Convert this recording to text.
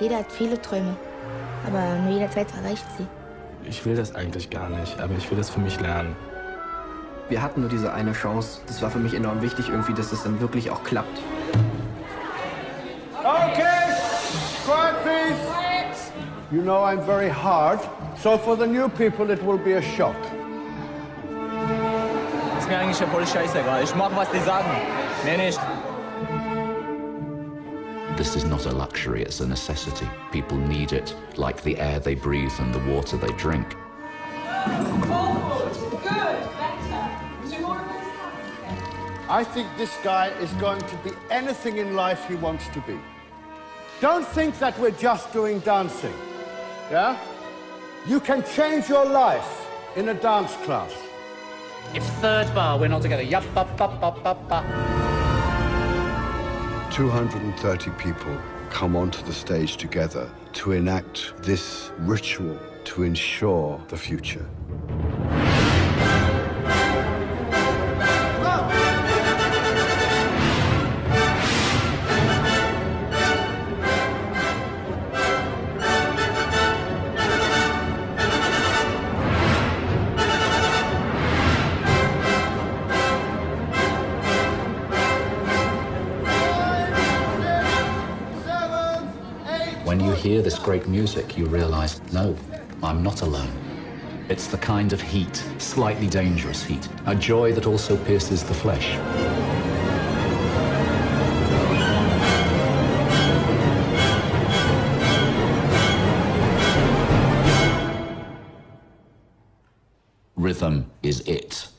Jeder hat viele Träume, aber nur jeder Zweite erreicht sie. Ich will das eigentlich gar nicht, aber ich will das für mich lernen. Wir hatten nur diese eine Chance. Das war für mich enorm wichtig, irgendwie, dass das dann wirklich auch klappt. Okay, quiet please. You know I'm very hard, so for the new people it will be a shock. Ist mir eigentlich ja voll scheißegal. Ich mach, was die sagen. Mehr nicht. This is not a luxury, it's a necessity. People need it, like the air they breathe and the water they drink. I think this guy is going to be anything in life he wants to be. Don't think that we're just doing dancing, yeah? You can change your life in a dance class. If third bar we're not together, yup, up, up, up, up, up. 230 people come onto the stage together to enact this ritual to ensure the future. When you hear this great music, you realize, no, I'm not alone. It's the kind of heat, slightly dangerous heat, a joy that also pierces the flesh. Rhythm is it.